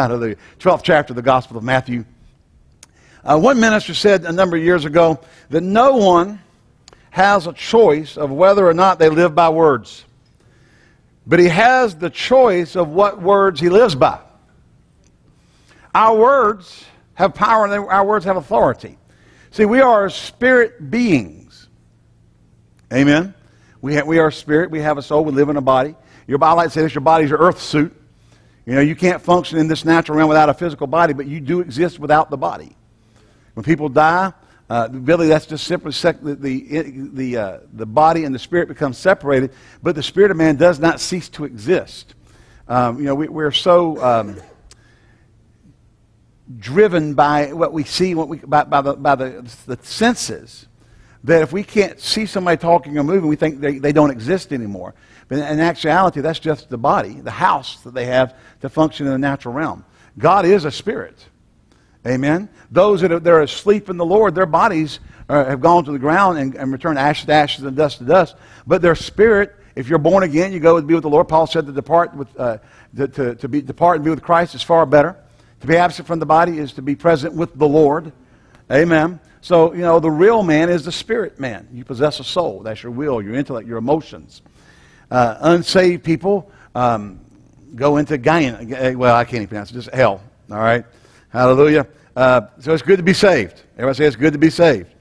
Hallelujah. 12th chapter of the Gospel of Matthew. Uh, one minister said a number of years ago that no one has a choice of whether or not they live by words, but he has the choice of what words he lives by. Our words have power and our words have authority. See, we are spirit beings. Amen. We, have, we are spirit. We have a soul. We live in a body. Your body, like I say this, your body's your earth suit. You know, you can't function in this natural realm without a physical body, but you do exist without the body. When people die, uh, really, that's just simply the, the, the, uh, the body and the spirit become separated, but the spirit of man does not cease to exist. Um, you know, we, we're so um, driven by what we see, what we, by, by, the, by the, the senses, that if we can't see somebody talking or moving, we think they, they don't exist anymore. But in actuality, that's just the body, the house that they have to function in the natural realm. God is a spirit. Amen. Those that are, that are asleep in the Lord, their bodies are, have gone to the ground and, and returned ashes to ashes and dust to dust. But their spirit, if you're born again, you go to be with the Lord. Paul said to depart with, uh, to, to, to be, depart and be with Christ is far better. To be absent from the body is to be present with the Lord. Amen. So, you know, the real man is the spirit man. You possess a soul. That's your will, your intellect, your emotions. Uh, unsaved people um, go into Gain. Well, I can't even pronounce it. Just hell. All right. Hallelujah. Uh, so it's good to be saved. Everybody say it's good to be saved.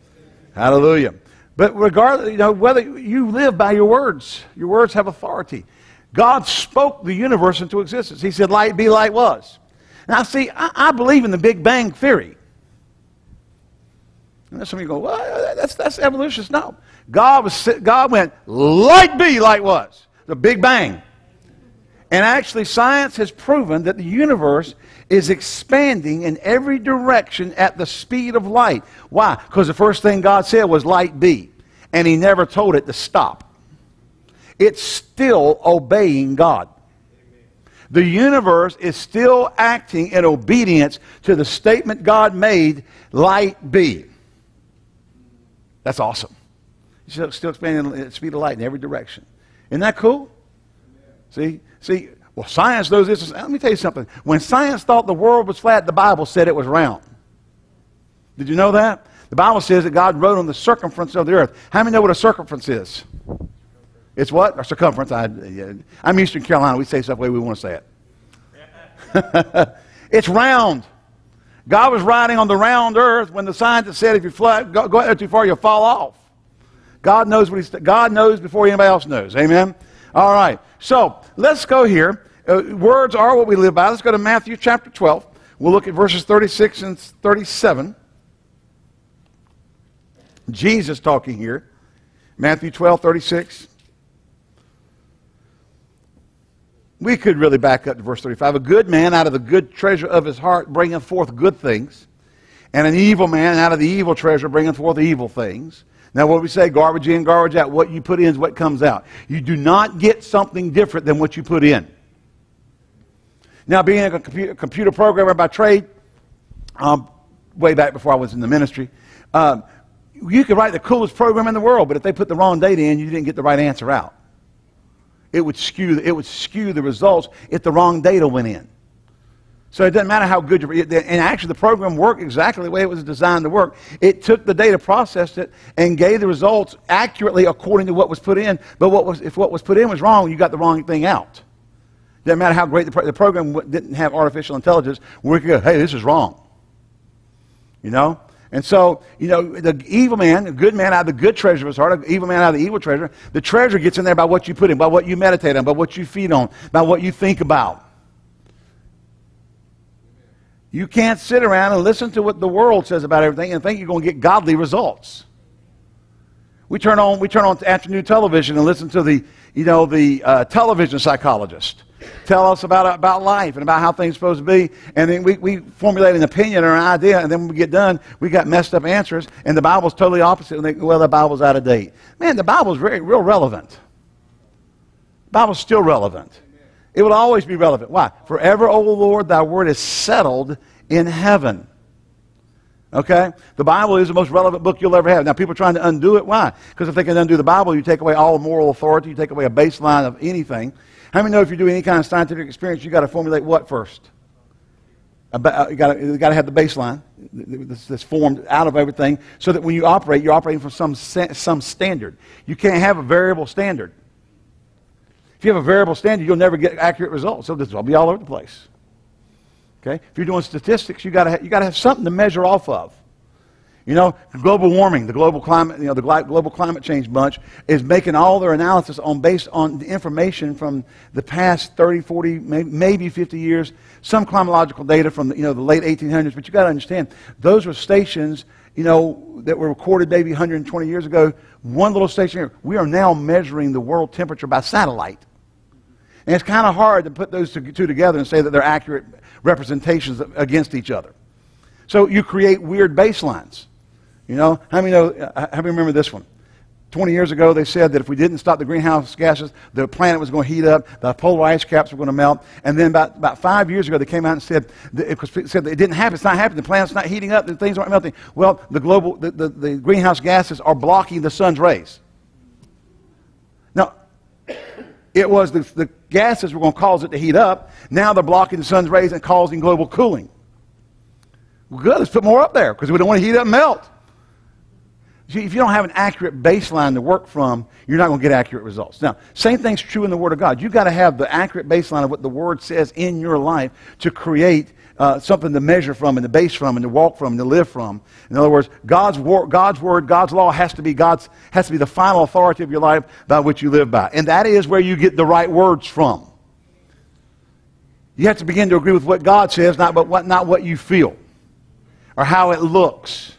Hallelujah. But regardless, you know, whether you live by your words, your words have authority. God spoke the universe into existence. He said, light be, light was. Now, see, I, I believe in the Big Bang Theory. And some of you go, well, that's, that's evolutionist. No. God, was, God went, light be, light was. The Big Bang. And actually, science has proven that the universe is expanding in every direction at the speed of light. Why? Because the first thing God said was, light be. And He never told it to stop. It's still obeying God. The universe is still acting in obedience to the statement God made, light be. That's awesome. It's still expanding at the speed of light in every direction. Isn't that cool? See? See, well, science knows this. Let me tell you something. When science thought the world was flat, the Bible said it was round. Did you know that? The Bible says that God wrote on the circumference of the earth. How many know what a circumference is? It's what? A circumference. I, am Eastern Carolina. We say stuff the way we want to say it. it's round. God was riding on the round earth when the scientists said if you fly, go, go out too far, you'll fall off. God knows what he's, God knows before anybody else knows. Amen? All right. So let's go here. Uh, words are what we live by. Let's go to Matthew chapter 12. We'll look at verses 36 and 37. Jesus talking here. Matthew 12, 36. We could really back up to verse 35. A good man out of the good treasure of his heart bringeth forth good things, and an evil man out of the evil treasure bringeth forth evil things. Now, what we say, garbage in, garbage out, what you put in is what comes out. You do not get something different than what you put in. Now, being a computer, programmer by trade, um, way back before I was in the ministry, um, you could write the coolest program in the world, but if they put the wrong data in, you didn't get the right answer out. It would skew, it would skew the results if the wrong data went in. So it doesn't matter how good you're. and actually the program worked exactly the way it was designed to work. It took the data, processed it, and gave the results accurately according to what was put in. But what was, if what was put in was wrong, you got the wrong thing out. Doesn't matter how great the, pro- the program didn't have artificial intelligence. We could go, hey, this is wrong. You know? And so, you know, the evil man, the good man out of the good treasure of his heart, the evil man out of the evil treasure, the treasure gets in there by what you put in, by what you meditate on, by what you feed on, by what you think about. You can't sit around and listen to what the world says about everything and think you're going to get godly results. We turn on, we turn on afternoon television and listen to the, you know, the uh, television psychologist tell us about, about life and about how things are supposed to be. And then we, we formulate an opinion or an idea, and then when we get done, we got messed up answers, and the Bible's totally opposite. And they, well, the Bible's out of date. Man, the Bible's very, real relevant. The Bible's still relevant. It will always be relevant. Why? Forever, O Lord, thy word is settled in heaven. Okay? The Bible is the most relevant book you'll ever have. Now, people are trying to undo it. Why? Because if they can undo the Bible, you take away all moral authority, you take away a baseline of anything. How many know if you're doing any kind of scientific experience, you've got to formulate what first? About, uh, you got to have the baseline that's, that's formed out of everything so that when you operate, you're operating from some, some standard. You can't have a variable standard. If you have a variable standard, you'll never get accurate results. So this will be all over the place. Okay? If you're doing statistics, you got to you got to have something to measure off of. You know, global warming, the global climate, you know, the global climate change bunch is making all their analysis on based on the information from the past 30, 40, maybe 50 years, some climatological data from the, you know, the late 1800s. But you got to understand, those were stations, you know, that were recorded maybe 120 years ago. One little station here. We are now measuring the world temperature by satellite. And it's kind of hard to put those two together and say that they're accurate representations against each other. So you create weird baselines. You know, how many know, uh, how many remember this one? 20 years ago, they said that if we didn't stop the greenhouse gases, the planet was going to heat up, the polar ice caps were going to melt. And then about, about five years ago, they came out and said it, said it didn't happen. It's not happening. The planet's not heating up. The things aren't melting. Well, the global, the, the, the greenhouse gases are blocking the sun's rays. Now, it was the, the gases were going to cause it to heat up. Now they're blocking the sun's rays and causing global cooling. Well, good. Let's put more up there because we don't want to heat up and melt. See, if you don't have an accurate baseline to work from, you're not going to get accurate results. Now, same thing's true in the Word of God. You've got to have the accurate baseline of what the Word says in your life to create uh, something to measure from and to base from and to walk from and to live from. In other words, God's, wor- God's Word, God's law has to, be God's, has to be the final authority of your life by which you live by. And that is where you get the right words from. You have to begin to agree with what God says, not, but what, not what you feel or how it looks.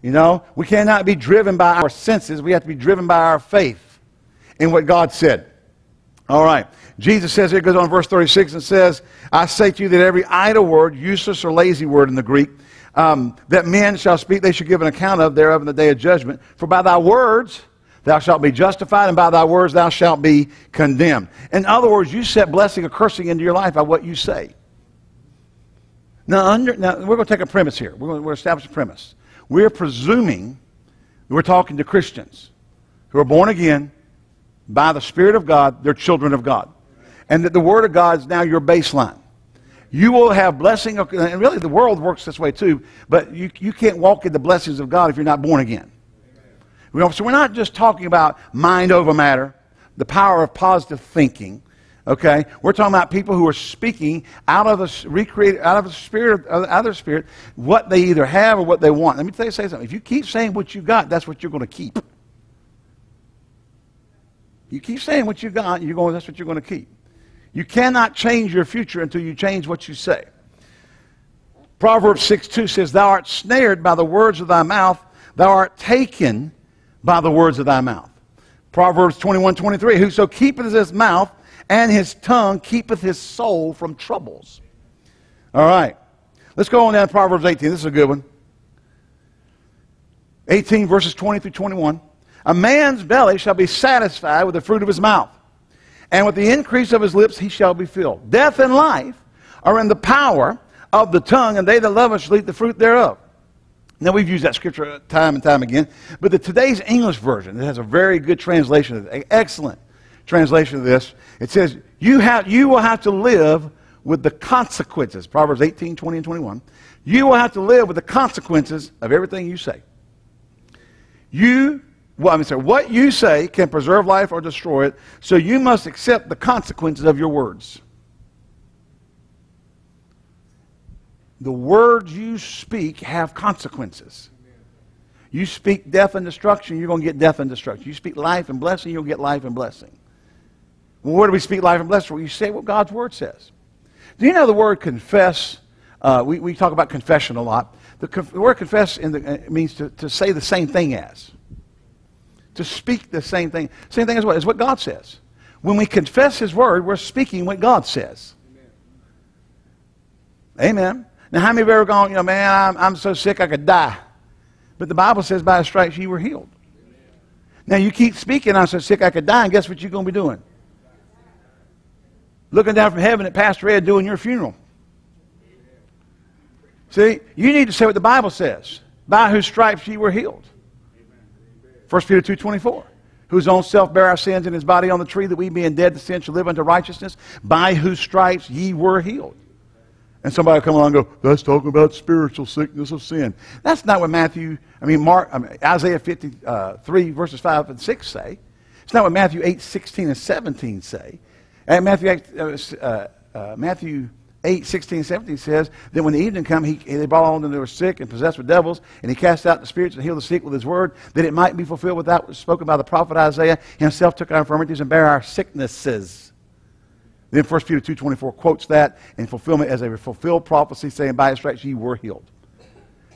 You know, we cannot be driven by our senses. We have to be driven by our faith in what God said. All right. Jesus says, here goes on verse 36 and says, I say to you that every idle word, useless or lazy word in the Greek, um, that men shall speak, they shall give an account of thereof in the day of judgment. For by thy words thou shalt be justified, and by thy words thou shalt be condemned. In other words, you set blessing or cursing into your life by what you say. Now, under, now we're going to take a premise here. We're going to establish a premise. We're presuming we're talking to Christians who are born again by the Spirit of God, they're children of God. And that the Word of God is now your baseline. You will have blessing, uh, and really the world works this way too, but you, you can't walk in the blessings of God if you're not born again. So we're not just talking about mind over matter, the power of positive thinking. Okay, we're talking about people who are speaking out of the recreate out of the spirit, out of the spirit, what they either have or what they want. Let me tell you say something. If you keep saying what you got, that's what you're going to keep. You keep saying what you got, you're going. That's what you're going to keep. You cannot change your future until you change what you say. Proverbs 6 2 says, Thou art snared by the words of thy mouth, thou art taken by the words of thy mouth. Proverbs 21 23, Whoso keepeth his mouth and his tongue keepeth his soul from troubles. All right. Let's go on down to Proverbs 18. This is a good one. 18 verses 20 through 21. A man's belly shall be satisfied with the fruit of his mouth, and with the increase of his lips he shall be filled. Death and life are in the power of the tongue, and they that love us shall eat the fruit thereof. Now, we've used that scripture time and time again, but the today's English version, it has a very good translation it, excellent translation of this. It says, you, have, you will have to live with the consequences. Proverbs 18, 20, and 21. You will have to live with the consequences of everything you say. You, well, I'm sorry, what you say can preserve life or destroy it, so you must accept the consequences of your words. The words you speak have consequences. You speak death and destruction, you're going to get death and destruction. You speak life and blessing, you'll get life and blessing. Well, where do we speak life and blessing? Well, you say what God's word says. Do you know the word confess? Uh, we, we talk about confession a lot. The, conf- the word confess the, uh, means to, to say the same thing as. To speak the same thing. Same thing as what? As what God says. When we confess His word, we're speaking what God says. Amen. Amen. Now, how many have ever gone, you know, man, I'm, I'm so sick I could die? But the Bible says by His stripes you were healed. Now, you keep speaking, I'm so sick I could die, and guess what you're going to be doing? looking down from heaven at Pastor Ed doing your funeral. See, you need to say what the Bible says. By whose stripes ye were healed. 1 Peter 2.24. Whose own self bare our sins in his body on the tree, that we being dead to sin should live unto righteousness, by whose stripes ye were healed. And somebody will come along and go, that's talking about spiritual sickness of sin. That's not what Matthew, I mean, Mark, I mean, Isaiah 53, uh, verses 5 and 6 say. It's not what Matthew 8, 16 and 17 say. And Matthew 8, uh, uh, Matthew 8, 16, 17 says, Then when the evening came, he, they brought on them that were sick and possessed with devils, and he cast out the spirits and healed the sick with his word, that it might be fulfilled without spoken by the prophet Isaiah. Himself took our infirmities and bare our sicknesses. Then 1 Peter 2.24 quotes that in fulfillment as a fulfilled prophecy, saying, By his stripes ye were healed.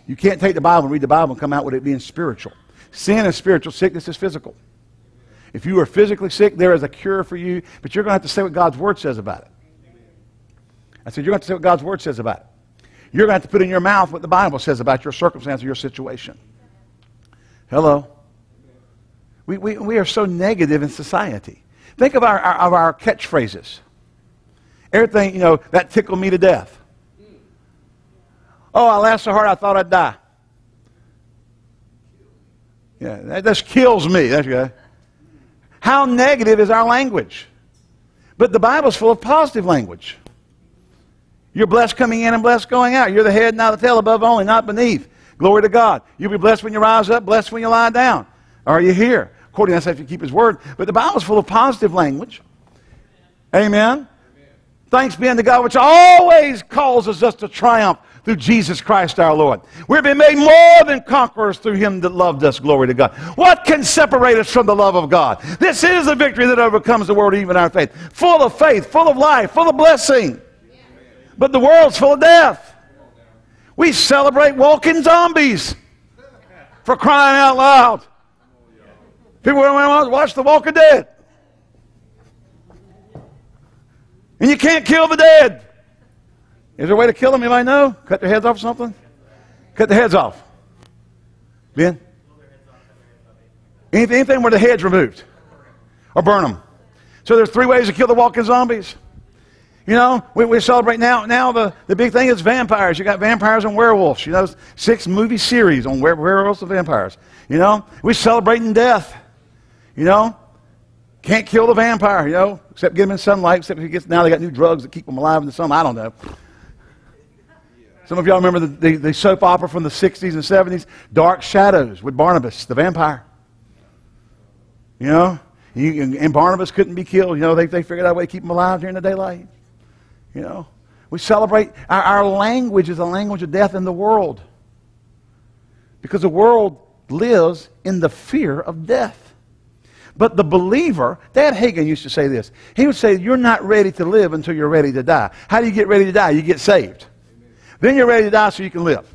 You can't take the Bible and read the Bible and come out with it being spiritual. Sin is spiritual, sickness is physical. If you are physically sick, there is a cure for you, but you're going to have to say what God's Word says about it. I said, You're going to say what God's Word says about it. You're going to have to put in your mouth what the Bible says about your circumstance or your situation. Hello? We, we, we are so negative in society. Think of our, our, of our catchphrases. Everything, you know, that tickled me to death. Oh, I laughed so hard I thought I'd die. Yeah, that just kills me. That's good. How negative is our language? But the Bible's full of positive language. You're blessed coming in and blessed going out. You're the head, not the tail, above only, not beneath. Glory to God. You'll be blessed when you rise up, blessed when you lie down. Are you here? According to that, if you keep His word. But the Bible's full of positive language. Amen. Amen. Thanks be unto God, which always causes us to triumph through Jesus Christ our Lord. We've been made more than conquerors through him that loved us. Glory to God. What can separate us from the love of God? This is the victory that overcomes the world, even our faith. Full of faith, full of life, full of blessing. But the world's full of death. We celebrate walking zombies for crying out loud. People want to watch The Walking Dead. And you can't kill the dead. Is there a way to kill them? Might know. Cut their heads off or something? Cut their heads off. Ben? Anything, anything where the head's removed. Or burn them. So there's three ways to kill the walking zombies. You know, we, we celebrate now. Now the, the big thing is vampires. You got vampires and werewolves. You know, six movie series on were, werewolves and vampires. You know, we're celebrating death. You know, can't kill the vampire. You know, except get him in sunlight. Except if he gets now they got new drugs that keep him alive in the sun. I don't know. Some of y'all remember the, the, the, soap opera from the 60s and 70s, Dark Shadows with Barnabas, the vampire. You know, and Barnabas couldn't be killed. You know, they, they figured out a way to keep him alive during the daylight. You know, we celebrate, our, our language is a language of death in the world. Because the world lives in the fear of death. But the believer, Dad Hagin used to say this. He would say, You're not ready to live until you're ready to die. How do you get ready to die? You get saved. Then you're ready to die so you can live.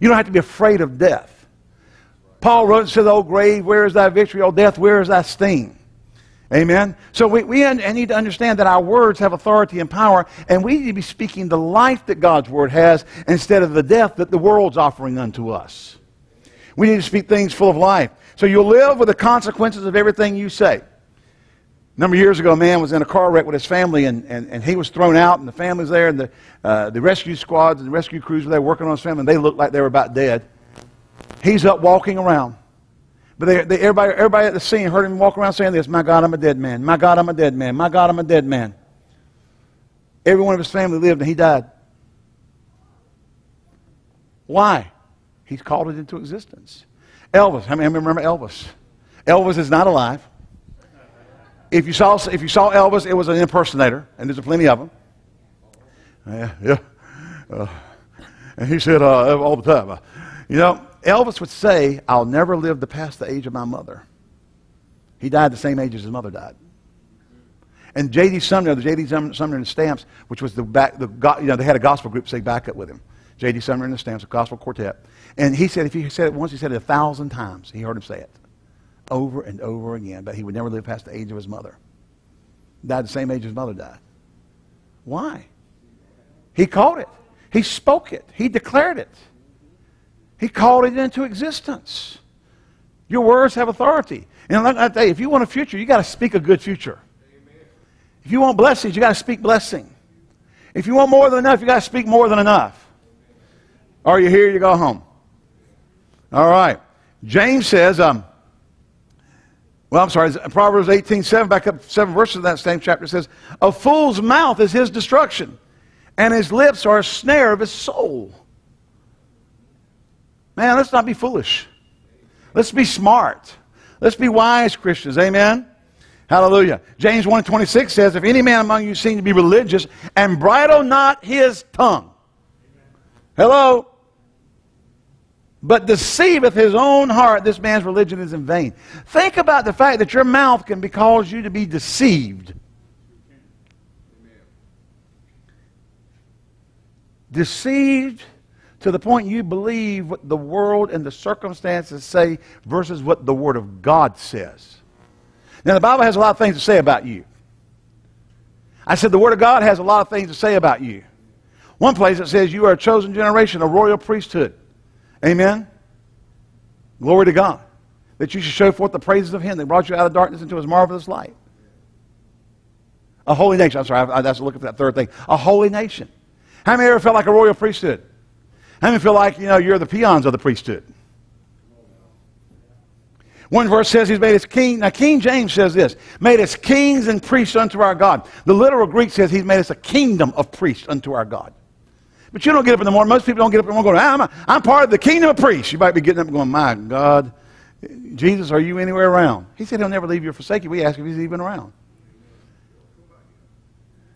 You don't have to be afraid of death. Paul wrote and said, Oh, grave, where is thy victory? Oh, death, where is thy sting? Amen. So we, we need to understand that our words have authority and power, and we need to be speaking the life that God's word has instead of the death that the world's offering unto us. We need to speak things full of life. So you'll live with the consequences of everything you say. A number of years ago, a man was in a car wreck with his family, and, and, and he was thrown out, and the family's there, and the, uh, the rescue squads and the rescue crews were there working on his family, and they looked like they were about dead. He's up walking around. But they, they, everybody, everybody at the scene heard him walk around saying this My God, I'm a dead man. My God, I'm a dead man. My God, I'm a dead man. Every one of his family lived, and he died. Why? He's called it into existence. Elvis, how many remember Elvis? Elvis is not alive. If you saw, if you saw Elvis, it was an impersonator, and there's plenty of them. Yeah, yeah. Uh, and he said uh, all the time, uh, you know, Elvis would say, I'll never live to past the age of my mother. He died the same age as his mother died. And J.D. Sumner, the J.D. Sumner and the Stamps, which was the back, the, you know, they had a gospel group sing backup with him. J.D. Sumner and the Stamps, a gospel quartet. And he said, if he said it once, he said it a thousand times. He heard him say it over and over again, but he would never live past the age of his mother. Died the same age his mother died. Why? He called it. He spoke it. He declared it. He called it into existence. Your words have authority. And I tell you, if you want a future, you got to speak a good future. If you want blessings, you got to speak blessing. If you want more than enough, you got to speak more than enough. Are you here? You go home. All right. James says, um, well, I'm sorry, Proverbs 18, 7, back up seven verses of that same chapter says, A fool's mouth is his destruction, and his lips are a snare of his soul. Man, let's not be foolish. Let's be smart. Let's be wise Christians. Amen. Hallelujah. James 1:26 says, If any man among you seem to be religious and bridle not his tongue. Hello? But deceiveth his own heart, this man's religion is in vain. Think about the fact that your mouth can cause you to be deceived. Deceived to the point you believe what the world and the circumstances say versus what the Word of God says. Now, the Bible has a lot of things to say about you. I said the Word of God has a lot of things to say about you. One place it says you are a chosen generation, a royal priesthood. Amen? Glory to God. That you should show forth the praises of Him that brought you out of darkness into His marvelous light. A holy nation. I'm sorry, I, I have to look at that third thing. A holy nation. How many ever felt like a royal priesthood? How many feel like, you know, you're the peons of the priesthood? One verse says he's made us king. Now, King James says this made us kings and priests unto our God. The literal Greek says he's made us a kingdom of priests unto our God. But you don't get up in the morning. Most people don't get up in the morning going, I'm, a, I'm part of the kingdom of priests. You might be getting up and going, My God, Jesus, are you anywhere around? He said he'll never leave you or forsake you. We ask if he's even around.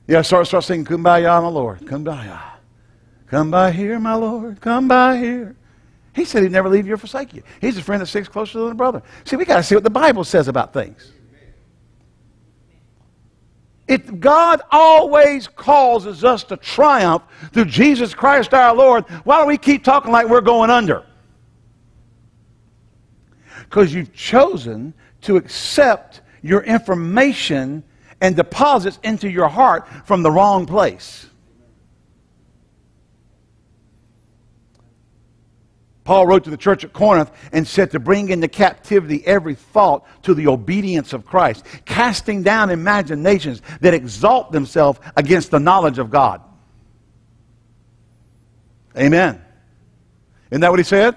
Yeah, start, start singing Kumbaya, my Lord. Kumbaya. Come by here, my Lord. Come by here. He said he'd never leave you or forsake you. He's a friend that sticks closer than a brother. See, we got to see what the Bible says about things. If God always causes us to triumph through Jesus Christ our Lord, why do we keep talking like we're going under? Because you've chosen to accept your information and deposits into your heart from the wrong place. Paul wrote to the church at Corinth and said to bring into captivity every thought to the obedience of Christ, casting down imaginations that exalt themselves against the knowledge of God. Amen. Isn't that what he said?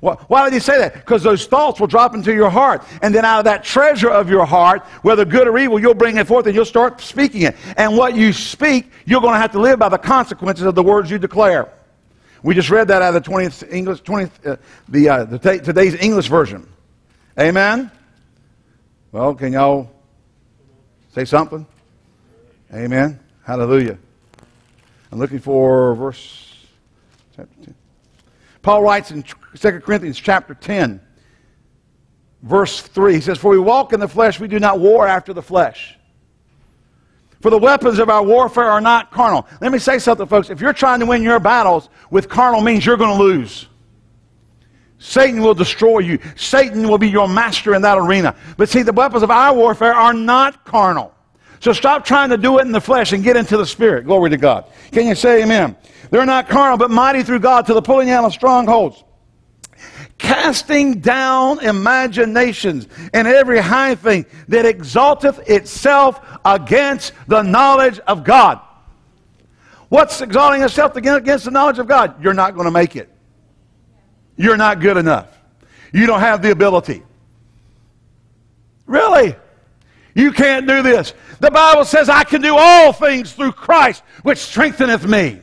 Why did he say that? Because those thoughts will drop into your heart. And then out of that treasure of your heart, whether good or evil, you'll bring it forth and you'll start speaking it. And what you speak, you're going to have to live by the consequences of the words you declare. We just read that out of the 20th English, 20th, uh, the, uh, the today's English version. Amen? Well, can y'all say something? Amen. Hallelujah. I'm looking for verse chapter 10. Paul writes in 2 Corinthians chapter 10, verse 3. He says, For we walk in the flesh, we do not war after the flesh. For the weapons of our warfare are not carnal. Let me say something, folks. If you're trying to win your battles with carnal means, you're going to lose. Satan will destroy you. Satan will be your master in that arena. But see, the weapons of our warfare are not carnal. So stop trying to do it in the flesh and get into the spirit. Glory to God. Can you say amen? They're not carnal, but mighty through God to the pulling down of strongholds casting down imaginations and every high thing that exalteth itself against the knowledge of God. What's exalting itself against the knowledge of God? You're not going to make it. You're not good enough. You don't have the ability. Really? You can't do this. The Bible says, I can do all things through Christ, which strengtheneth me.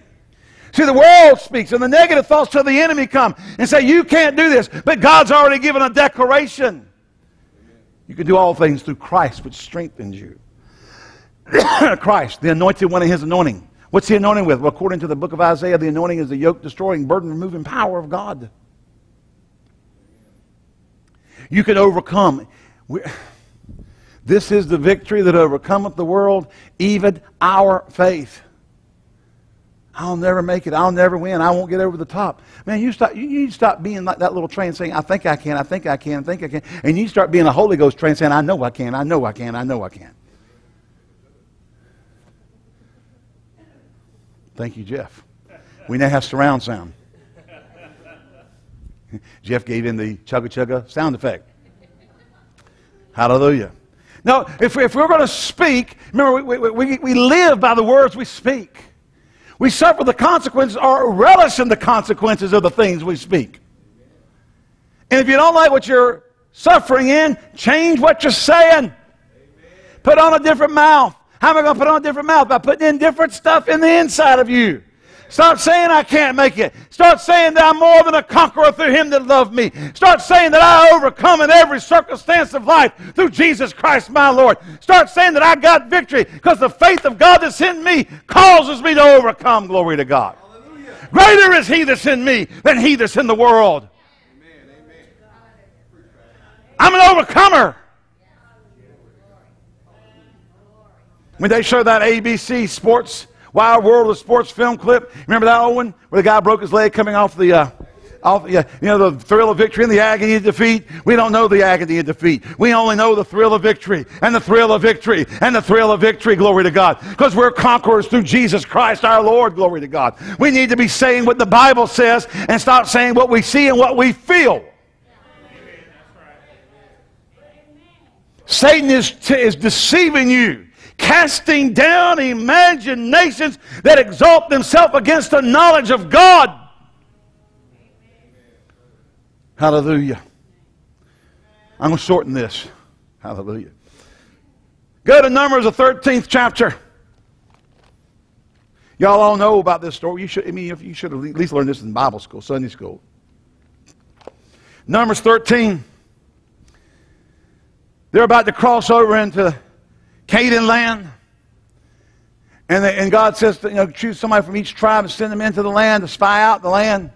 See, the world speaks, and the negative thoughts of the enemy come and say, You can't do this. But God's already given a declaration. You can do all things through Christ, which strengthens you. Christ, the anointed one of his anointing. What's the anointing with? Well, according to the book of Isaiah, the anointing is the yoke destroying, burden removing power of God. You can overcome. This is the victory that overcometh the world, even our faith. I'll never make it. I'll never win. I won't get over the top. Man, you stop. You stop being like that little train saying, "I think I can. I think I can. I think I can," and you start being a Holy Ghost train saying, "I know I can. I know I can. I know I can." Thank you, Jeff. We now have surround sound. Jeff gave in the chugga chugga sound effect. Hallelujah. Now, if, we, if we're going to speak, remember, we, we, we live by the words we speak. We suffer the consequences or relish in the consequences of the things we speak. And if you don't like what you're suffering in, change what you're saying. Put on a different mouth. How am I going to put on a different mouth? By putting in different stuff in the inside of you. Start saying I can't make it. Start saying that I'm more than a conqueror through him that loved me. Start saying that I overcome in every circumstance of life through Jesus Christ my Lord. Start saying that I got victory because the faith of God that's in me causes me to overcome. Glory to God. Hallelujah. Greater is he that's in me than he that's in the world. Amen. I'm an overcomer. When they show that ABC sports Wild World of Sports film clip. Remember that old one where the guy broke his leg coming off the. Uh, off, yeah, you know, the thrill of victory and the agony of defeat. We don't know the agony of defeat. We only know the thrill of victory and the thrill of victory and the thrill of victory. Glory to God. Because we're conquerors through Jesus Christ our Lord. Glory to God. We need to be saying what the Bible says and stop saying what we see and what we feel. Satan is, t- is deceiving you casting down imaginations that exalt themselves against the knowledge of God. Hallelujah. I'm going to shorten this. Hallelujah. Go to Numbers, the 13th chapter. Y'all all know about this story. You should, I mean, you should at least learn this in Bible school, Sunday school. Numbers 13. They're about to cross over into Canaan land. And, the, and God says, to, you know, choose somebody from each tribe and send them into the land to spy out the land.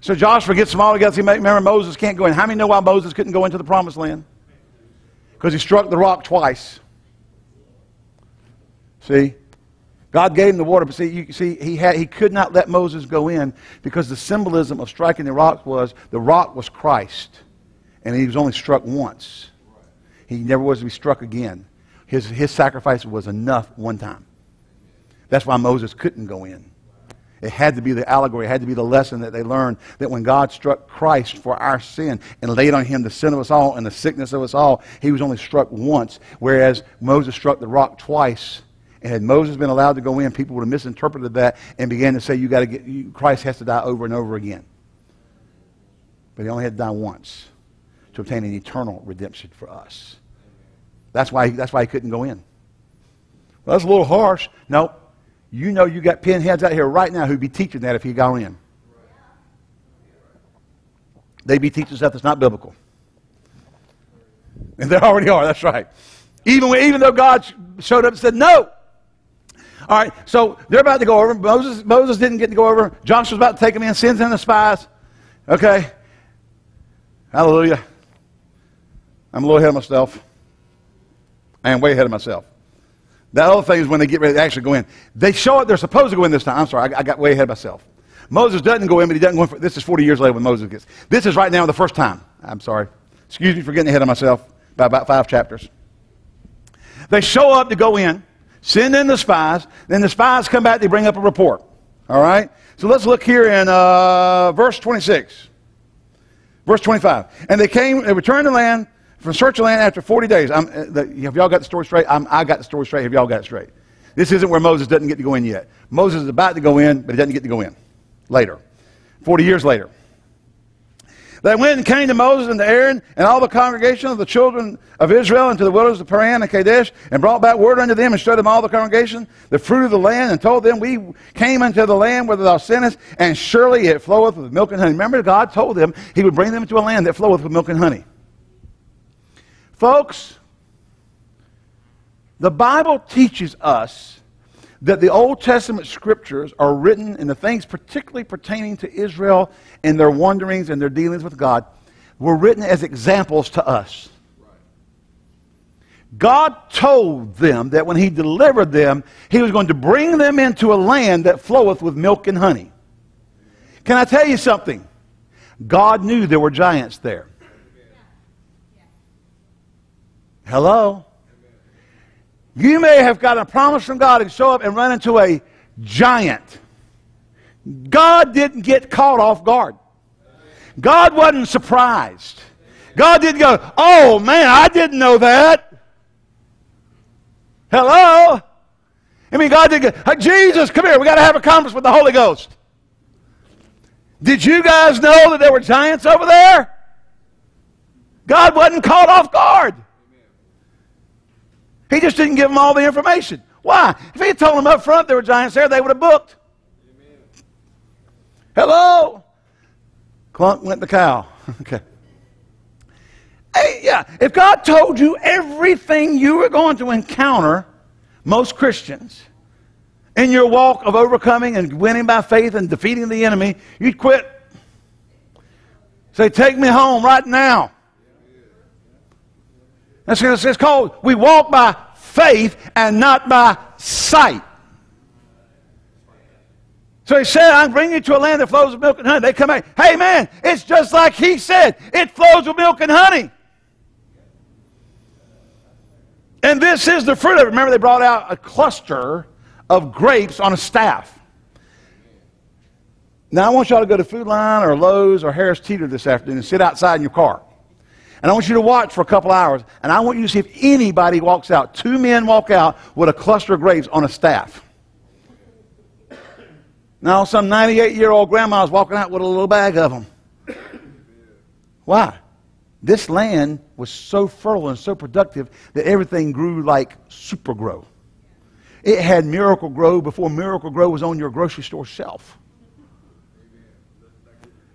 So Joshua gets them all together. remember, Moses can't go in. How many know why Moses couldn't go into the promised land? Because he struck the rock twice. See? God gave him the water, but see, you see, he, had, he could not let Moses go in because the symbolism of striking the rock was the rock was Christ, and he was only struck once. He never was to be struck again. His, his sacrifice was enough one time. That's why Moses couldn't go in. It had to be the allegory, it had to be the lesson that they learned that when God struck Christ for our sin and laid on him the sin of us all and the sickness of us all, he was only struck once, whereas Moses struck the rock twice. And had Moses been allowed to go in, people would have misinterpreted that and began to say, "You got to get you, Christ has to die over and over again." But he only had to die once to obtain an eternal redemption for us. That's why, that's why he couldn't go in. Well, that's a little harsh. No, you know you got pinheads out here right now who'd be teaching that if he got in. They'd be teaching stuff that's not biblical. And they already are, that's right. Even, when, even though God showed up and said, no. All right, so they're about to go over. Moses, Moses didn't get to go over. Joshua's about to take them in, sends in the spies. Okay. Hallelujah. I'm a little ahead of myself. I am way ahead of myself. That other thing is when they get ready to actually go in. They show it, they're supposed to go in this time. I'm sorry, I, I got way ahead of myself. Moses doesn't go in, but he doesn't go in. For, this is 40 years later when Moses gets. This is right now the first time. I'm sorry. Excuse me for getting ahead of myself by about five chapters. They show up to go in, send in the spies. Then the spies come back, they bring up a report. All right? So let's look here in uh, verse 26. Verse 25. And they came, they returned to land from search land after 40 days. I'm, uh, the, have y'all got the story straight? I'm, I got the story straight. Have y'all got it straight? This isn't where Moses doesn't get to go in yet. Moses is about to go in, but he doesn't get to go in. Later. 40 years later. They went and came to Moses and to Aaron and all the congregation of the children of Israel into the wilderness of Paran and Kadesh and brought back word unto them and showed them all the congregation the fruit of the land and told them, We came unto the land where thou sinnest, and surely it floweth with milk and honey. Remember, God told them he would bring them into a land that floweth with milk and honey. Folks, the Bible teaches us that the Old Testament scriptures are written in the things particularly pertaining to Israel and their wanderings and their dealings with God were written as examples to us. God told them that when He delivered them, He was going to bring them into a land that floweth with milk and honey. Can I tell you something? God knew there were giants there. Hello? You may have got a promise from God and show up and run into a giant. God didn't get caught off guard. God wasn't surprised. God didn't go, oh man, I didn't know that. Hello? I mean, God didn't go, Jesus, come here, we got to have a conference with the Holy Ghost. Did you guys know that there were giants over there? God wasn't caught off guard. He just didn't give them all the information. Why? If he had told them up front there were giants there, they would have booked. Amen. Hello? Clunk went the cow. okay. Hey, yeah, if God told you everything you were going to encounter, most Christians, in your walk of overcoming and winning by faith and defeating the enemy, you'd quit. Say, take me home right now. That's it's called. We walk by faith and not by sight. So he said, I'm bringing you to a land that flows with milk and honey. They come back, hey man, it's just like he said. It flows with milk and honey. And this is the fruit of it. Remember, they brought out a cluster of grapes on a staff. Now, I want y'all to go to Food Lion or Lowe's or Harris Teeter this afternoon and sit outside in your car. And I want you to watch for a couple hours. And I want you to see if anybody walks out. Two men walk out with a cluster of grapes on a staff. Now, some 98 year old grandma's walking out with a little bag of them. Why? This land was so fertile and so productive that everything grew like super grow. It had Miracle-Gro before Miracle-Gro was on your grocery store shelf.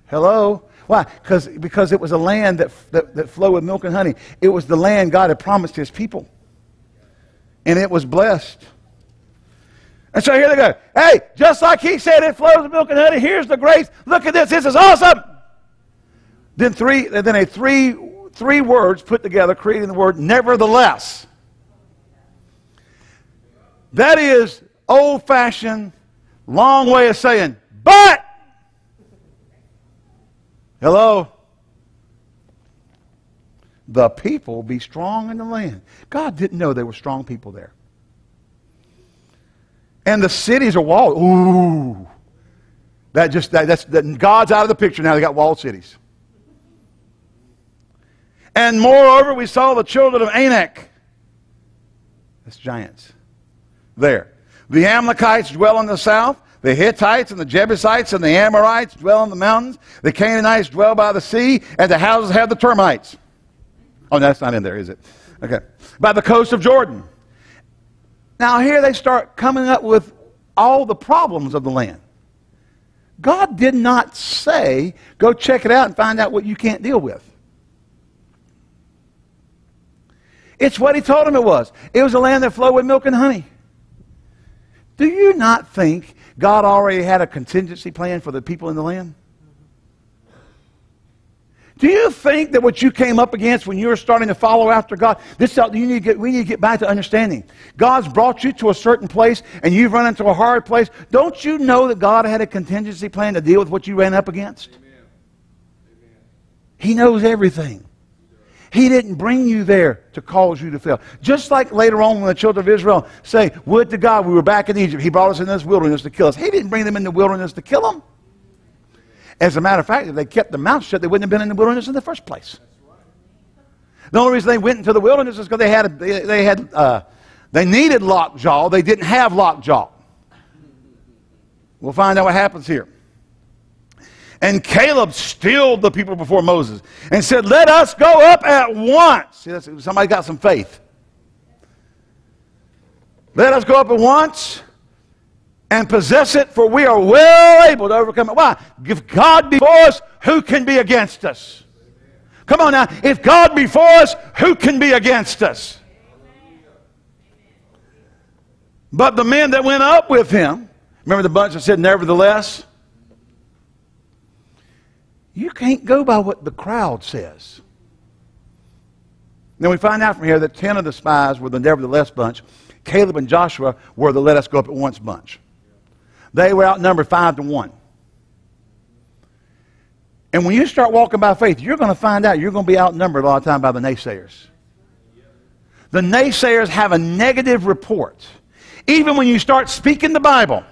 Hello? Why? Because because it was a land that, that, that flowed with milk and honey. It was the land God had promised his people. And it was blessed. And so here they go. Hey, just like he said it flows with milk and honey, here's the grace. Look at this. This is awesome. Then three, then a three, three words put together, creating the word nevertheless. That is old fashioned, long way of saying, but. Hello? The people be strong in the land. God didn't know there were strong people there. And the cities are walled. Ooh. That just that, that's that God's out of the picture now. They got walled cities. And moreover, we saw the children of Anak. That's giants. There. The Amalekites dwell in the south. The Hittites and the Jebusites and the Amorites dwell in the mountains. The Canaanites dwell by the sea. And the houses have the termites. Oh, no, that's not in there, is it? Okay. By the coast of Jordan. Now, here they start coming up with all the problems of the land. God did not say, go check it out and find out what you can't deal with. It's what he told him it was. It was a land that flowed with milk and honey. Do you not think God already had a contingency plan for the people in the land? Do you think that what you came up against when you were starting to follow after God, this you need to get, we need to get back to understanding. God's brought you to a certain place and you've run into a hard place. Don't you know that God had a contingency plan to deal with what you ran up against? Amen. Amen. He knows everything. He didn't bring you there to cause you to fail. Just like later on when the children of Israel say, Would to God we were back in Egypt. He brought us in this wilderness to kill us. He didn't bring them in the wilderness to kill them. As a matter of fact, if they kept their mouth shut, they wouldn't have been in the wilderness in the first place. The only reason they went into the wilderness is because they had, they, they, had uh, they needed lockjaw. They didn't have lockjaw. We'll find out what happens here. And Caleb stilled the people before Moses and said, Let us go up at once. See, somebody got some faith. Let us go up at once and possess it, for we are well able to overcome it. Why? If God be for us, who can be against us? Come on now. If God be for us, who can be against us? But the men that went up with him, remember the bunch that said, Nevertheless? You can't go by what the crowd says. Then we find out from here that 10 of the spies were the nevertheless bunch. Caleb and Joshua were the let us go up at once bunch. They were outnumbered five to one. And when you start walking by faith, you're going to find out you're going to be outnumbered a lot of time by the naysayers. The naysayers have a negative report. Even when you start speaking the Bible,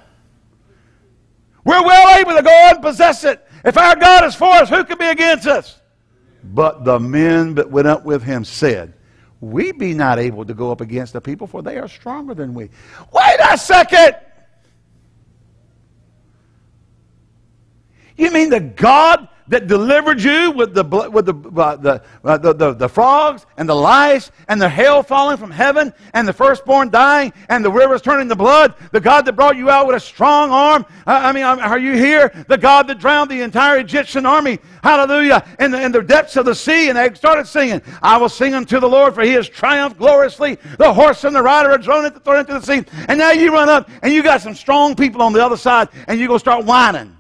we're well able to go and possess it. If our God is for us, who can be against us? But the men that went up with him said, We be not able to go up against the people, for they are stronger than we. Wait a second! You mean the God that delivered you with the, with the, uh, the, uh, the, the, the, frogs and the lice and the hail falling from heaven and the firstborn dying and the rivers turning to blood, the God that brought you out with a strong arm. I, I mean, are you here? The God that drowned the entire Egyptian army, hallelujah, in the, in the depths of the sea. And they started singing, I will sing unto the Lord, for he has triumphed gloriously. The horse and the rider are thrown thrown into the sea. And now you run up and you got some strong people on the other side and you're going to start whining.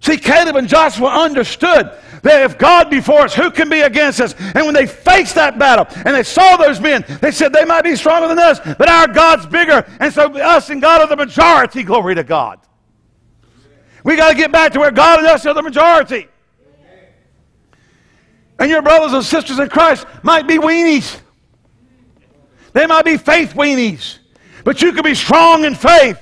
See, Caleb and Joshua understood that if God be for us, who can be against us? And when they faced that battle and they saw those men, they said they might be stronger than us, but our God's bigger. And so us and God are the majority. Glory to God. We got to get back to where God and us are the majority. And your brothers and sisters in Christ might be weenies. They might be faith weenies. But you can be strong in faith.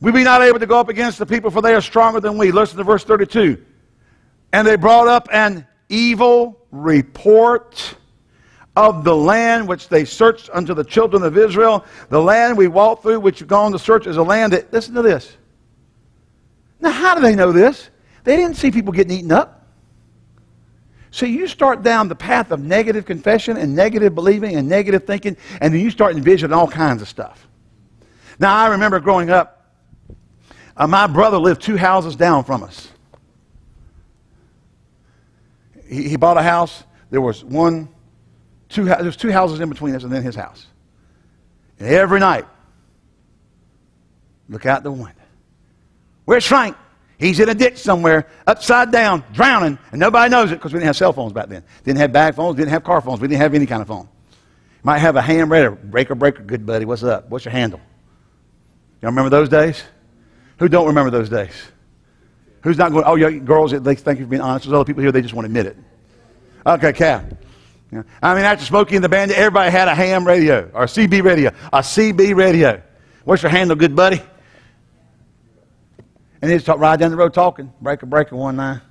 We be not able to go up against the people, for they are stronger than we. Listen to verse 32. And they brought up an evil report of the land which they searched unto the children of Israel. The land we walked through, which you've gone to search, is a land that, listen to this. Now, how do they know this? They didn't see people getting eaten up. So you start down the path of negative confession and negative believing and negative thinking, and then you start envisioning all kinds of stuff. Now, I remember growing up, uh, my brother lived two houses down from us. He, he bought a house. There was one, two, there was two houses in between us and then his house. And every night, look out the window. Where's Frank? He's in a ditch somewhere, upside down, drowning, and nobody knows it because we didn't have cell phones back then. Didn't have bag phones, didn't have car phones. We didn't have any kind of phone. Might have a ham radio. Breaker, breaker, good buddy. What's up? What's your handle? Y'all remember those days? Who don't remember those days? Who's not going, oh, yeah, girls, they thank you for being honest. There's other people here, they just won't admit it. Okay, Cap. Yeah. I mean, after Smokey and the band, everybody had a ham radio or a CB radio. A CB radio. What's your handle, good buddy? And they just right down the road talking. Breaker, breaker, one nine.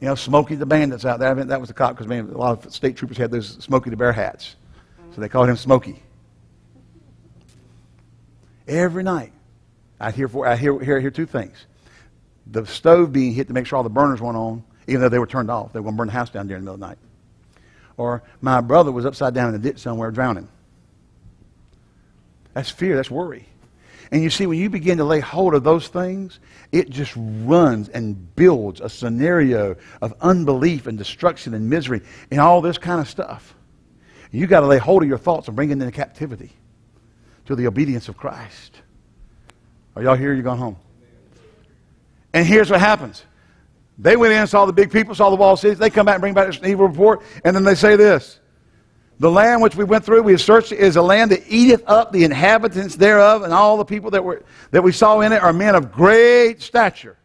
You know, Smokey the bandits out there. I mean, that was the cop because a lot of state troopers had those Smokey the Bear hats. So they called him Smokey. Every night. I hear, for, I hear, hear, hear two things. The stove being hit to make sure all the burners went on, even though they were turned off. They were going to burn the house down during the middle of the night. Or my brother was upside down in a ditch somewhere drowning. That's fear. That's worry. And you see, when you begin to lay hold of those things, it just runs and builds a scenario of unbelief and destruction and misery and all this kind of stuff. You got to lay hold of your thoughts and bring them into captivity to the obedience of Christ. Are y'all here? You gone home? And here's what happens. They went in, saw the big people, saw the wall cities. They come back and bring back this evil report, and then they say this. The land which we went through, we have searched, is a land that eateth up the inhabitants thereof, and all the people that, were, that we saw in it are men of great stature.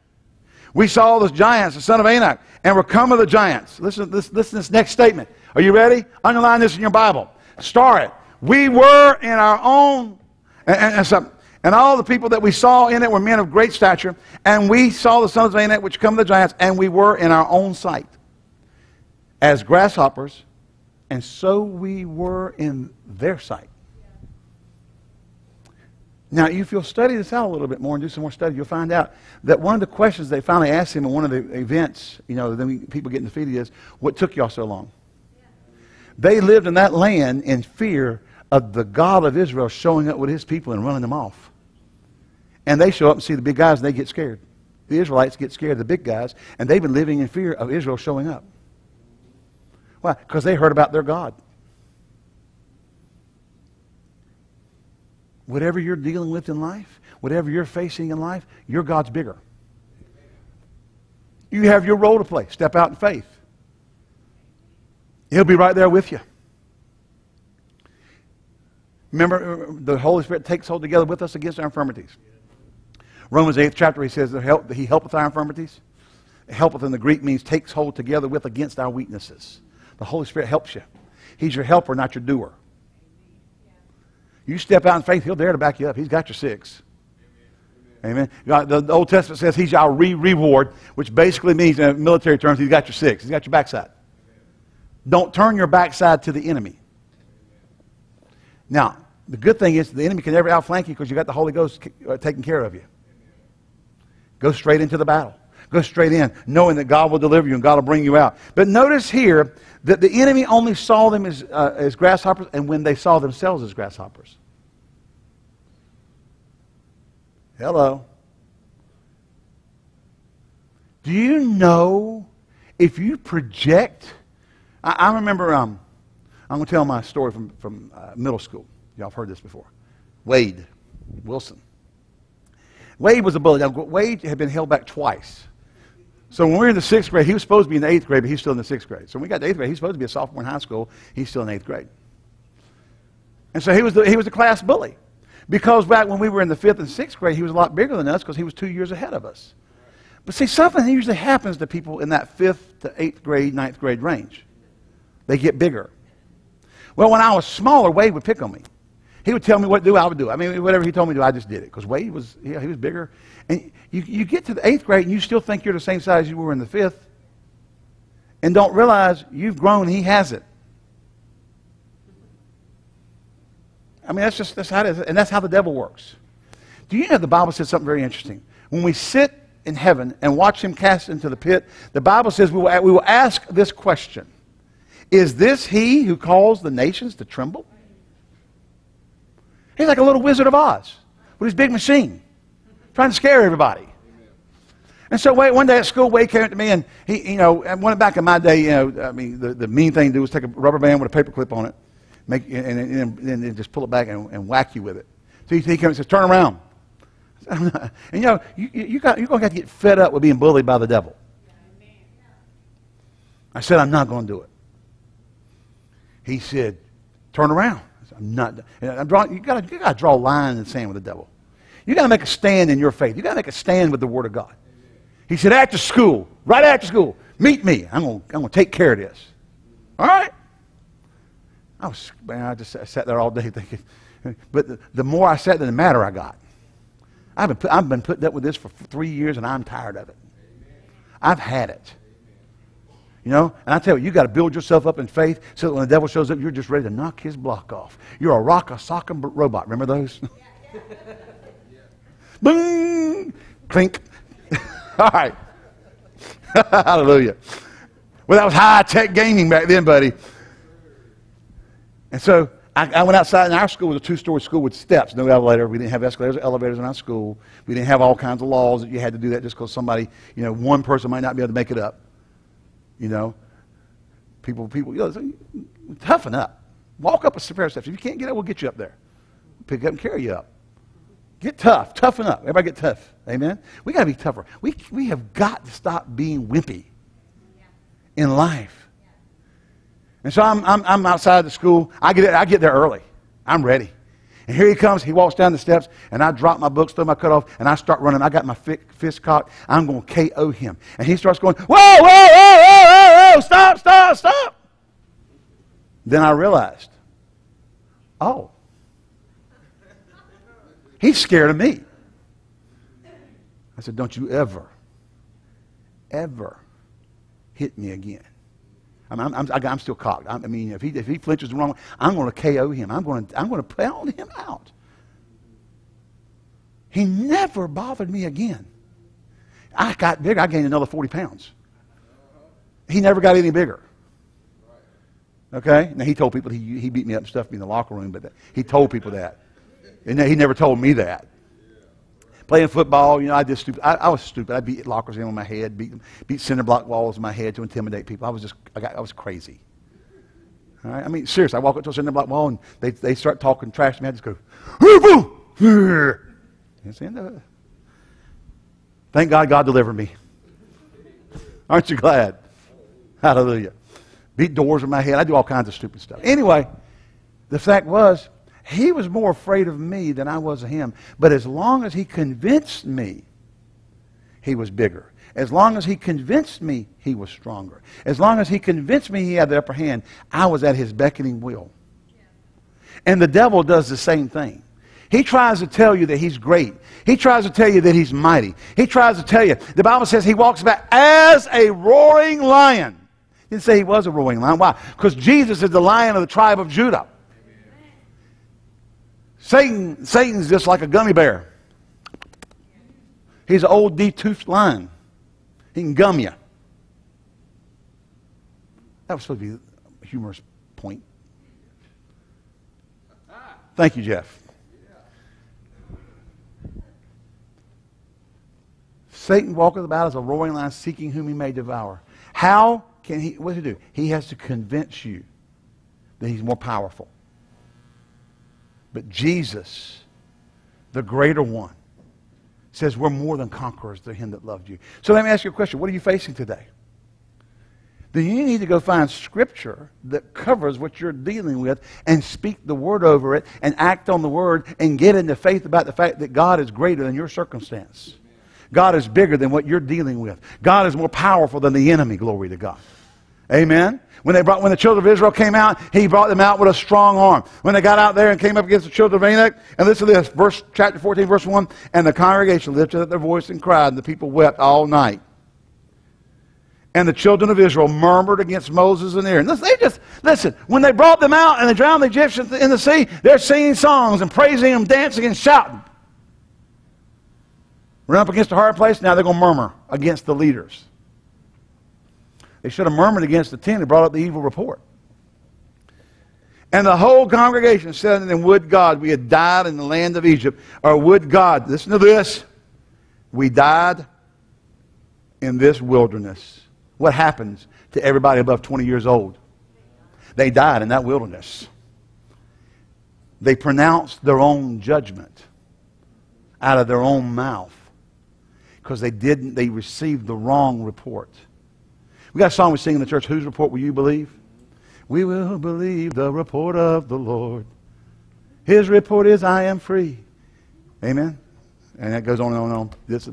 We saw the giants, the son of Anak, and were come of the giants. Listen, listen, listen to this next statement. Are you ready? Underline this in your Bible. Star it. We were in our own, and, and, and some, and all the people that we saw in it were men of great stature. And we saw the sons of Anak, which come the giants, and we were in our own sight as grasshoppers, and so we were in their sight. Now, if you'll study this out a little bit more and do some more study, you'll find out that one of the questions they finally asked him in one of the events, you know, then people getting defeated is, what took y'all so long? They lived in that land in fear of the God of Israel showing up with his people and running them off. And they show up and see the big guys and they get scared. The Israelites get scared of the big guys, and they've been living in fear of Israel showing up. Why? Because they heard about their God. Whatever you're dealing with in life, whatever you're facing in life, your God's bigger. You have your role to play. Step out in faith. He'll be right there with you. Remember, uh, the Holy Spirit takes hold together with us against our infirmities. Romans 8th chapter, he says that he helpeth our infirmities. Helpeth in the Greek means takes hold together with against our weaknesses. The Holy Spirit helps you. He's your helper, not your doer. You step out in faith, he'll dare to back you up. He's got your six. Amen. The, the Old Testament says he's our re reward, which basically means, in military terms, he's got your six. He's got your backside. Don't turn your backside to the enemy. Now, The good thing is the enemy can never outflank you because you've got the Holy Ghost uh, taking care of you. Go straight into the battle. Go straight in, knowing that God will deliver you and God will bring you out. But notice here that the enemy only saw them as, uh, as grasshoppers and when they saw themselves as grasshoppers. Hello. Do you know if you project? I, I remember, um, I'm going to tell my story from, from uh, middle school. Y'all have heard this before. Wade Wilson. Wade was a bully. Now, Wade had been held back twice. So when we were in the sixth grade, he was supposed to be in the eighth grade, but he's still in the sixth grade. So when we got to eighth grade, he's supposed to be a sophomore in high school. He's still in eighth grade. And so he was the, he was the class bully. Because back when we were in the fifth and sixth grade, he was a lot bigger than us because he was two years ahead of us. But see, something usually happens to people in that fifth to eighth grade, ninth grade range. They get bigger. Well, when I was smaller, Wade would pick on me. He would tell me what to do, I would do. I mean, whatever he told me to do, I just did it. Because Wade was, yeah, he was bigger. And you, you get to the eighth grade and you still think you're the same size you were in the fifth. And don't realize you've grown, he hasn't. I mean, that's just that's how it is. And that's how the devil works. Do you know the Bible says something very interesting? When we sit in heaven and watch him cast into the pit, the Bible says we will, we will ask this question Is this he who calls the nations to tremble? He's like a little Wizard of Oz with his big machine trying to scare everybody. And so one day at school, Wade came up to me and he, you know, and went back in my day, you know, I mean, the, the mean thing to do was take a rubber band with a paper clip on it, make, and, and, and, and just pull it back and, and, whack you with it. So he, he comes and says, turn around. and you know, you, you got, you're going to have to get fed up with being bullied by the devil. I said, I'm not going to do it. He said, turn around. I'm not. I'm drawing, you got you to draw a line in the sand with the devil. You got to make a stand in your faith. You got to make a stand with the Word of God. He said, after school, right after school, meet me. I'm going I'm to take care of this. All right. I was, man, I just I sat there all day thinking. But the, the more I sat there, the madder I got. I've been, put, I've been putting up with this for three years, and I'm tired of it. I've had it. You know, and I tell you, you got to build yourself up in faith so that when the devil shows up, you're just ready to knock his block off. You're a Rock 'Em Sock 'Em Robot. Remember those? Boom! Clink. All right. Hallelujah. Well, that was high tech gaming back then, buddy. And so I, I went outside, and our school was a two story school with steps, no elevator. We didn't have escalators or elevators in our school. We didn't have all kinds of laws that you had to do that just because somebody, you know, one person might not be able to make it up. You know, people, people, you know, toughen up. Walk up a pair of steps. If you can't get up, we'll get you up there. Pick up and carry you up. Get tough. Toughen up. Everybody get tough. Amen? We got to be tougher. We, we have got to stop being wimpy in life. And so I'm, I'm, I'm outside the school. I get, I get there early. I'm ready. And here he comes. He walks down the steps, and I drop my books, throw my cutoff, and I start running. I got my fist cocked. I'm going to KO him. And he starts going, whoa, whoa, whoa, stop, stop, stop. Then I realized, oh, He's scared of me. I said, Don't you ever, ever hit me again. I'm, I'm, I'm, I'm still cocked. I mean, if he, if he flinches the wrong way, I'm going to KO him. I'm going to, I'm going to pound him out. He never bothered me again. I got bigger. I gained another 40 pounds. He never got any bigger. Okay? Now, he told people he, he beat me up and stuffed me in the locker room, but he told people that. And he never told me that. Playing football, you know, I just stupid. I, I was stupid. I beat lockers in on my head, beat, beat cinder block walls in my head to intimidate people. I was just, I, got, I was crazy. All right? I mean, seriously, I walk up to a cinder block wall and they, they start talking trash to me. I just go, That's the end of it. Thank God God delivered me. Aren't you glad? Hallelujah. Beat doors in my head. I do all kinds of stupid stuff. Anyway, the fact was, he was more afraid of me than I was of him. But as long as he convinced me, he was bigger. As long as he convinced me, he was stronger. As long as he convinced me he had the upper hand, I was at his beckoning will. And the devil does the same thing. He tries to tell you that he's great. He tries to tell you that he's mighty. He tries to tell you. The Bible says he walks about as a roaring lion. He didn't say he was a roaring lion. Why? Because Jesus is the lion of the tribe of Judah. Satan, Satan's just like a gummy bear. He's an old D-toothed lion. He can gum you. That was supposed to be a humorous point. Thank you, Jeff. Satan walketh about as a roaring lion seeking whom he may devour. How can he, what does he do? He has to convince you that he's more powerful. But Jesus, the greater one, says we're more than conquerors to him that loved you. So let me ask you a question. What are you facing today? Then you need to go find scripture that covers what you're dealing with and speak the word over it and act on the word and get into faith about the fact that God is greater than your circumstance. God is bigger than what you're dealing with. God is more powerful than the enemy. Glory to God. Amen. When they brought, when the children of Israel came out, he brought them out with a strong arm. When they got out there and came up against the children of Anak, and listen to this, verse chapter 14, verse 1, and the congregation lifted up their voice and cried, and the people wept all night. And the children of Israel murmured against Moses and Aaron. Listen, they just listen. When they brought them out and they drowned the Egyptians in the sea, they're singing songs and praising them, dancing and shouting. Run up against a hard place, now they're going to murmur against the leaders. They should have murmured against the ten who brought up the evil report. And the whole congregation said, And would God we had died in the land of Egypt, or would God, listen to this, we died in this wilderness. What happens to everybody above 20 years old? They died in that wilderness. They pronounced their own judgment out of their own mouth because they didn't, they received the wrong report. We got a song we sing in the church, Whose Report Will You Believe? We will believe the report of the Lord. His report is, I am free. Amen? And that goes on and on and on. This,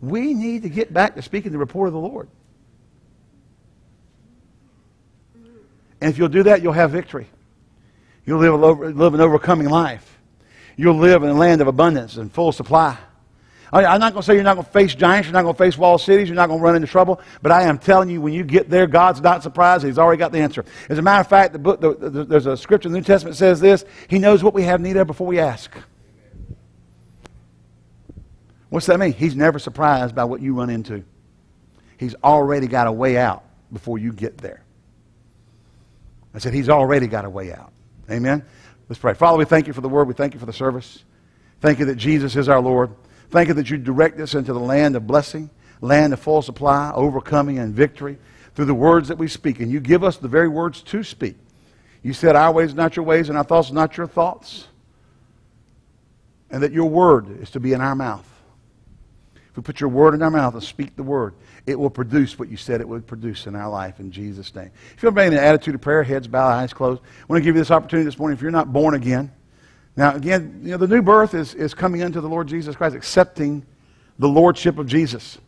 we need to get back to speaking the report of the Lord. And if you'll do that, you'll have victory. You'll live, live an overcoming life. You'll live in a land of abundance and full supply. Oh, I'm not going to say you're not going to face giants, you're not going to face walled cities, you're not going to run into trouble, but I am telling you, when you get there, God's not surprised. He's already got the answer. As a matter of fact, the book, the, the, there's a scripture in the New Testament that says this He knows what we have need of before we ask. What's that mean? He's never surprised by what you run into. He's already got a way out before you get there. I said, He's already got a way out. Amen? Let's pray. Father, we thank you for the word. We thank you for the service. Thank you that Jesus is our Lord. Thank that you direct us into the land of blessing, land of full supply, overcoming, and victory through the words that we speak. And you give us the very words to speak. You said, Our ways not your ways, and our thoughts not your thoughts. And that your word is to be in our mouth. If we put your word in our mouth and speak the word, it will produce what you said it would produce in our life in Jesus' name. If you're in an attitude of prayer, heads bowed, eyes closed, I want to give you this opportunity this morning. If you're not born again, now, again, you know, the new birth is, is coming into the Lord Jesus Christ, accepting the lordship of Jesus.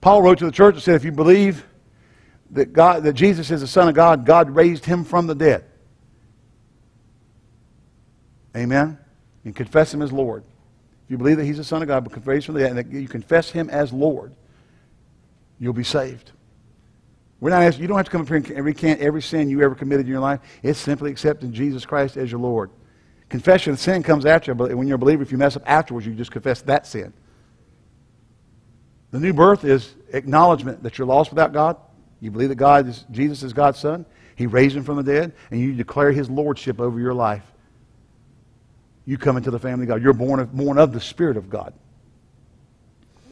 Paul wrote to the church and said, if you believe that, God, that Jesus is the Son of God, God raised him from the dead. Amen? And confess him as Lord. If you believe that he's the Son of God, but raised from the dead, and that you confess him as Lord, you'll be saved. We're not asking, you don't have to come up here and recant every sin you ever committed in your life. It's simply accepting Jesus Christ as your Lord. Confession of sin comes after, when you're a believer, if you mess up afterwards, you just confess that sin. The new birth is acknowledgement that you're lost without God. You believe that God is, Jesus is God's Son. He raised him from the dead, and you declare his lordship over your life. You come into the family of God. You're born of, born of the Spirit of God.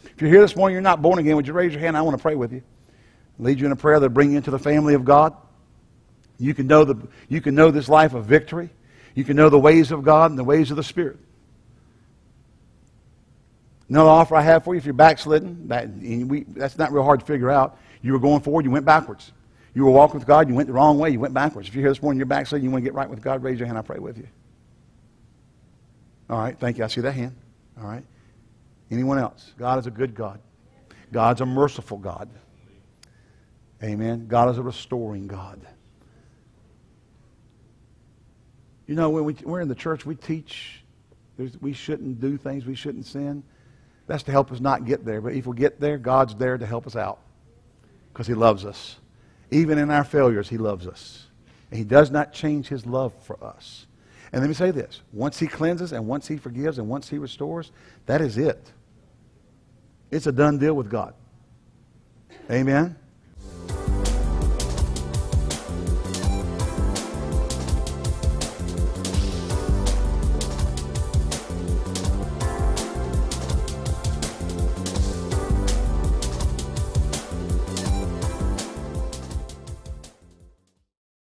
If you're here this morning, you're not born again, would you raise your hand? I want to pray with you. Lead you in a prayer that'll bring you into the family of God. You can know, the, you can know this life of victory. You can know the ways of God and the ways of the Spirit. Another offer I have for you if you're backslidden, that, we, that's not real hard to figure out. You were going forward, you went backwards. You were walking with God, you went the wrong way, you went backwards. If you're here this morning, you're backslidden, you want to get right with God, raise your hand, I pray with you. All right, thank you. I see that hand. All right. Anyone else? God is a good God. God's a merciful God. Amen. God is a restoring God. You know, when we, we're in the church, we teach we shouldn't do things, we shouldn't sin. That's to help us not get there. But if we get there, God's there to help us out because He loves us. Even in our failures, He loves us. And He does not change His love for us. And let me say this once He cleanses and once He forgives and once He restores, that is it. It's a done deal with God. Amen.